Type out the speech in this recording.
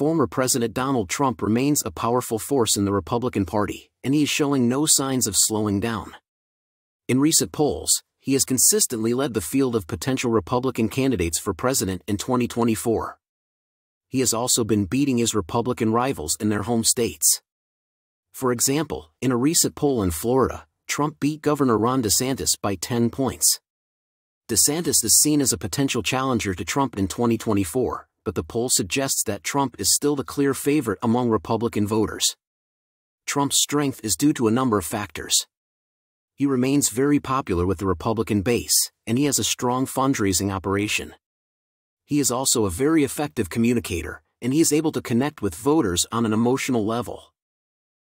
former President Donald Trump remains a powerful force in the Republican Party, and he is showing no signs of slowing down. In recent polls, he has consistently led the field of potential Republican candidates for president in 2024. He has also been beating his Republican rivals in their home states. For example, in a recent poll in Florida, Trump beat Governor Ron DeSantis by 10 points. DeSantis is seen as a potential challenger to Trump in 2024, but the poll suggests that Trump is still the clear favorite among Republican voters. Trump's strength is due to a number of factors. He remains very popular with the Republican base, and he has a strong fundraising operation. He is also a very effective communicator, and he is able to connect with voters on an emotional level.